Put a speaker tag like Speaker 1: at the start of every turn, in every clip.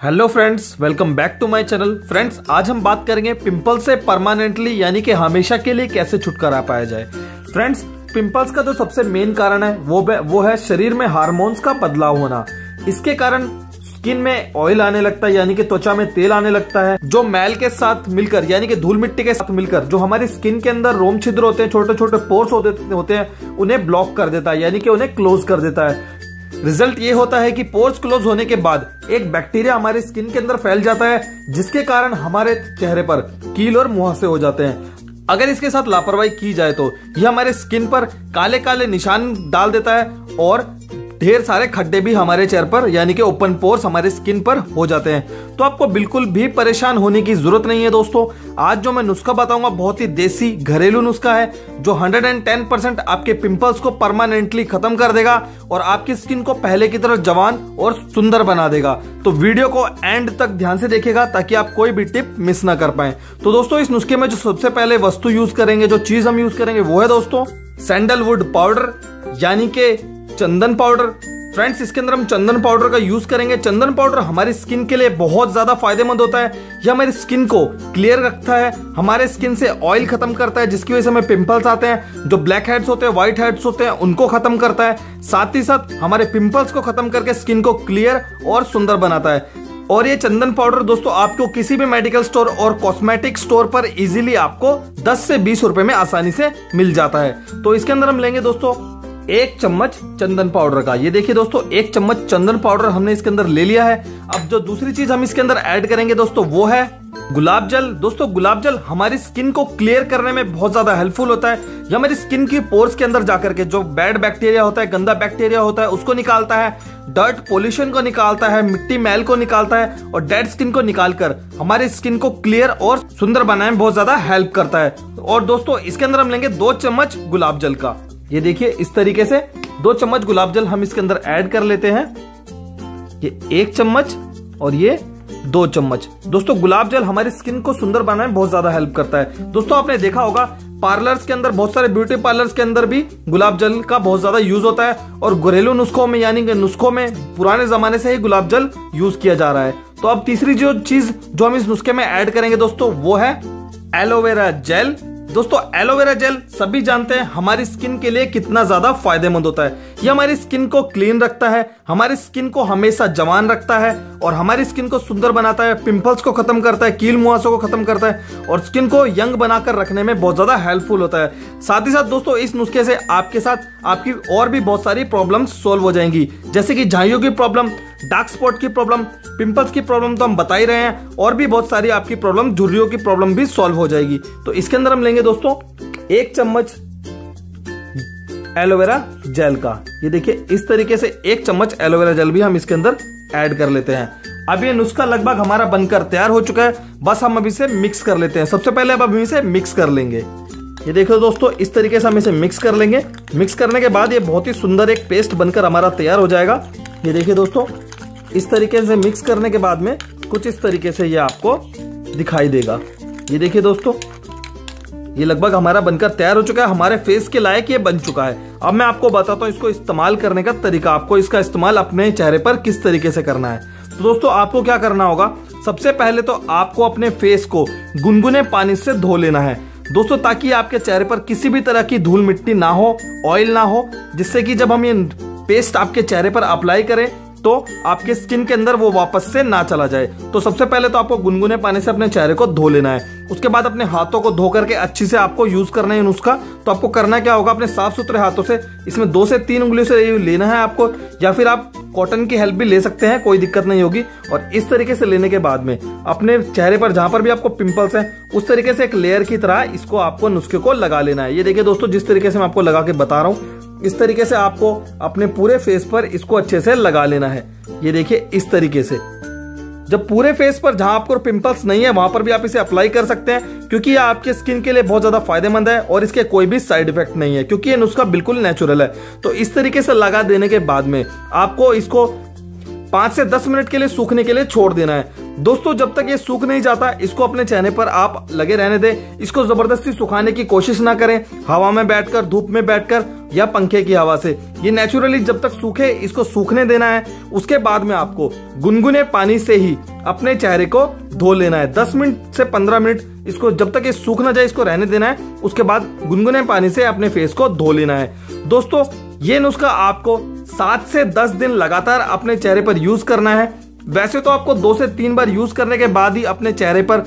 Speaker 1: Hello friends welcome back to my channel friends आज हम बात करेंगे पिंपल से परमानेंटली यानी कि हमेशा के लिए कैसे छुटकारा पाया जाए। फ्रेंड्स पिंपल्स का जो सबसे मेन कारण है, वो वो है शरीर में हार्मोन्स का बदलाव होना। इसके कारण स्किन में ऑयल आने लगता है, यानी कि त्वचा में तेल आने लगता है, जो मैल के साथ मिलकर, यानी कि धूल मिट्टी के साथ मिलकर, जो हमारी स्किन के अंदर रोम छिद्र होते हैं छोटे छोटे पोर्स होते होते हैं, उन्हें ब्लॉक कर देता है, यानी कि उन्हें क्लोज कर देता है। रिज़ल्ट ये होता है कि पोर्स क्लोज होने के बाद एक बैक्टीरिया हमारे स्किन के अंदर फैल जाता है, जिसके कारण हमारे चेहरे पर कील और मुहासे हो जाते हैं। अगर इसके साथ लापरवाही की जाए तो यह हमारे स्किन पर काले काले निशान डाल देता है और ढेर सारे खड्डे भी हमारे चेहरे पर, यानी कि ओपन पोर्स हमारे स्किन पर हो जाते हैं। तो आपको बिल्कुल भी परेशान होने की ज़रूरत नहीं है दोस्तों। आज जो मैं नुस्खा बताऊँगा, बहुत ही देसी घरेलू नुस्खा है, जो 110 परसेंट आपके पिंपल्स को परमानेंटली खत्म कर देगा और आपकी स्किन को पहले की तरह जवान और सुंदर बना देगा। तो वीडियो को एंड तक ध्यान से देखेगा ताकि आप कोई भी टिप मिस ना कर पाए। तो दोस्तों, इस नुस्खे में जो सबसे पहले वस्तु यूज़ करेंगे, जो चीज़ हम यूज़ करेंगे, वो है दोस्तों सैंडलवुड पाउडर यानी कि चंदन पाउडर। फ्रेंड्स इसके अंदर हम चंदन पाउडर का यूज़ करेंगे। चंदन पाउडर हमारी स्किन के लिए बहुत ज़्यादा फ़ायदेमंद होता है। यह हमारी स्किन को क्लियर रखता है। हमारे स्किन से ऑयल खत्म करता है, जिसकी वजह से हमें पिंपल्स आते हैं। जो ब्लैक हेड्स होते हैं व्हाइट हेड्स होते हैं, उनको खत्म करता है। साथ ही साथ हमारे पिंपल्स को खत्म करके स्किन को क्लियर और सुंदर बनाता है। और ये चंदन पाउडर दोस्तों, आपको किसी भी मेडिकल स्टोर और कॉस्मेटिक स्टोर पर इजीली आपको 10 से 20 रुपए में आसानी से मिल जाता है। तो इसके अंदर हम लेंगे दोस्तों एक चम्मच चंदन पाउडर का। ये देखिए दोस्तों, एक चम्मच चंदन पाउडर हमने इसके अंदर ले लिया है। अब जो दूसरी चीज़ हम इसके अंदर ऐड करेंगे दोस्तों, वो है गुलाब जल। दोस्तों, गुलाब जल हमारी स्किन को क्लियर करने में बहुत ज़्यादा हेल्पफुल होता है। ये हमारी स्किन की पोर्स के अंदर जाकर के जो बैड बैक्टीरिया होता है, गंदा बैक्टीरिया होता है, उसको निकालता है। डर्ट पोल्यूशन को निकालता है, मिट्टी मैल को निकालता है और डेड स्किन को निकालकर हमारी स्किन को क्लियर और सुंदर बनाने में बहुत ज़्यादा हेल्प करता है। और दोस्तों, इसके अंदर हम लेंगे दो चम्मच गुलाब जल का। ये देखिए, इस तरीके से दो चम्मच गुलाब जल हम इसके अंदर ऐड कर लेते हैं। ये एक चम्मच और ये दो चम्मच। दोस्तों, गुलाब जल हमारी स्किन को सुंदर बनाने में बहुत ज़्यादा हेल्प करता है। दोस्तों, आपने देखा होगा, पार्लर्स के अंदर, बहुत सारे ब्यूटी पार्लर्स के अंदर भी गुलाब जल का बहुत ज़्यादा यूज़ होता है और घरेलू नुस्खों में, यानी कि नुस्खों में, पुराने जमाने से ही गुलाब जल यूज़ किया जा रहा है। तो अब तीसरी जो चीज़ जो हम इस नुस्खे में ऐड करेंगे दोस्तों, वो है एलोवेरा जेल। दोस्तों एलोवेरा जेल सभी जानते हैं, हमारी स्किन के लिए कितना ज़्यादा फ़ायदेमंद होता है। ये हमारी स्किन को क्लीन रखता है, हमारी स्किन को हमेशा जवान रखता है और हमारी स्किन को सुंदर बनाता है, पिंपल्स को खत्म करता है, कील मुहासों को खत्म करता है और स्किन को यंग बनाकर रखने में बहुत ज़्यादा हेल्पफुल होता है। साथ ही साथ दोस्तों, इस नुस्खे से आपके साथ आपकी और भी बहुत सारी प्रॉब्लम सोल्व हो जाएँगी। जैसे कि झाइयों की प्रॉब्लम, डार्क स्पॉट की प्रॉब्लम, पिंपल्स की प्रॉब्लम तो हम बता ही रहे हैं और भी बहुत सारी आपकी प्रॉब्लम, झुर्रियों की प्रॉब्लम भी सॉल्व हो जाएगी। तो इसके अंदर हम लेंगे दोस्तों, एक चम्मच एलोवेरा जेल का। ये देखिए, इस तरीके से एक चम्मच एलोवेरा जेल भी हम इसके अंदर ऐड कर लेते हैं। अब ये नुस्खा लगभग हमारा बनकर तैयार हो चुका है। बस हम अभी इसे मिक्स कर लेते हैं। सबसे पहले अब अभी इसे मिक्स कर लेंगे। ये देखो दोस्तों, इस तरीके से हम इसे मिक्स कर लेंगे। मिक्स करने के बाद ये बहुत ही सुंदर एक पेस्ट बनकर हमारा तैयार हो जाएगा। ये देखिए दोस्तों, इस तरीके से मिक्स करने के बाद में कुछ इस तरीके से ये आपको दिखाई देगा। ये देखिए दोस्तों, ये लगभग हमारा बनकर तैयार हो चुका है। हमारे फेस के लायक ये बन चुका है। अब मैं आपको बताता हूँ इसको इस्तेमाल करने का तरीका, आपको इसका इस्तेमाल अपने चेहरे पर किस तरीके से करना है। तो दोस्तों, आपको क्या करना होगा? सबसे पहले तो आपको अपने फेस को गुनगुने पानी से धो लेना है। दोस्तों, ताकि आपके चेहरे पर किसी भी तरह की धूल मिट्टी ना हो ऑयल ना हो, जिससे कि जब हम ये पेस्ट आपके चेहरे पर अप्लाई करें तो आपके स्किन के अंदर वो वापस से ना चला जाए। तो सबसे पहले तो आपको गुनगुने पानी से अपने चेहरे को धो लेना है। उसके बाद अपने हाथों को धो करके अच्छे से आपको यूज़ करना है नुस्खा। तो आपको करना क्या होगा? अपने साफ़ सुथरे हाथों से इसमें दो से तीन उंगलियों से लेना है आपको। या फिर आप कॉटन की हेल्प भी ले सकते हैं, कोई दिक्कत नहीं होगी। और इस तरीके से लेने के बाद में अपने चेहरे पर, जहाँ पर भी आपको पिंपल्स हैं, उस तरीके से एक लेयर की तरह इसको आपको नुस्खे को लगा लेना है। ये देखिए दोस्तों, जिस तरीके से मैं आपको लगा के बता रहा हूँ इस तरीके से आपको अपने पूरे फेस पर इसको अच्छे से लगा लेना है। ये देखिए, इस तरीके से। जब पूरे फेस पर, जहाँ आपको पिंपल्स नहीं है, वहाँ पर भी आप इसे अप्लाई कर सकते हैं, क्योंकि ये आपके स्किन के लिए बहुत ज़्यादा फ़ायदेमंद है और इसके कोई भी साइड इफ़ेक्ट नहीं है, क्योंकि ये नुस्खा बिल्कुल नेचुरल है। तो इस तरीके से लगा देने के बाद में आपको इसको पाँच से दस मिनट के लिए सूखने के लिए छोड़ देना है। दोस्तों, जब तक ये सूख नहीं जाता, इसको अपने चेहरे पर आप लगे रहने दें। इसको ज़बरदस्ती सुखाने की कोशिश ना करें। हवा में बैठकर, धूप में बैठकर या पंखे की हवा से। ये नेचुरली जब तक सूखे, इसको सूखने देना है। उसके बाद में आपको गुनगुने पानी से ही अपने चेहरे को धो लेना है। 10 मिनट से 15 मिनट इसको जब तक ये सूख ना जाए, इसको रहने देना है। उसके बाद गुनगुने पानी से अपने फेस को धो लेना है। दोस्तों, ये नुस्खा आपको सात से दस दिन लगातार अपने चेहरे पर यूज़ करना है। वैसे तो आपको दो से तीन बार यूज़ करने के बाद ही अपने चेहरे पर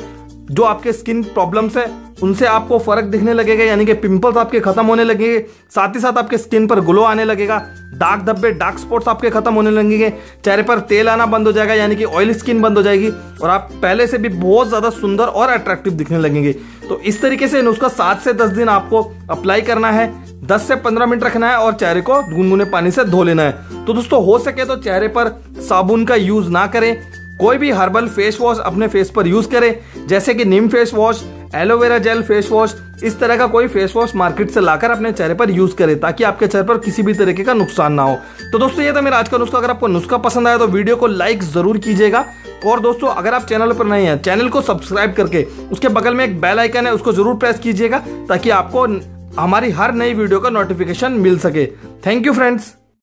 Speaker 1: जो आपके स्किन प्रॉब्लम्स है, उनसे आपको फ़र्क दिखने लगेगा, यानी कि पिंपल्स आपके खत्म होने लगेंगे, साथ ही साथ आपके स्किन पर ग्लो आने लगेगा, डार्क धब्बे, डार्क स्पॉट्स आपके खत्म होने लगेंगे, चेहरे पर तेल आना बंद हो जाएगा, यानी कि ऑयली स्किन बंद हो जाएगी, और आप पहले से भी बहुत ज़्यादा सुंदर और अट्रैक्टिव दिखने लगेंगे। तो इस तरीके से नुस्खा सात से दस दिन आपको अप्लाई करना है 10 से 15 मिनट रखना है और चेहरे को गुनगुने पानी से धो लेना है। तो दोस्तों, हो सके तो चेहरे पर साबुन का यूज़ ना करें, कोई भी हर्बल फेस वॉश अपने फेस पर यूज़ करें, जैसे कि neem face wash aloe vera gel face wash, इस तरह का कोई फेस वॉश मार्केट से लाकर अपने चेहरे पर यूज़ करें, ताकि आपके चेहरे पर किसी भी तरीके का नुकसान ना हो। तो दोस्तों, ये था मेरा आज का नुस्खा। अगर आपको नुस्खा पसंद आया तो वीडियो को लाइक ज़रूर कीजिएगा और दोस्तों, अगर आप चैनल पर नहीं हैं, चैनल को सब्सक्राइब करके उसके बगल में एक बेल आइकन है, उसको ज़रूर प्रेस कीजिएगा ताकि आपको हमारी हर नई वीडियो का नोटिफिकेशन मिल सके। Thank you friends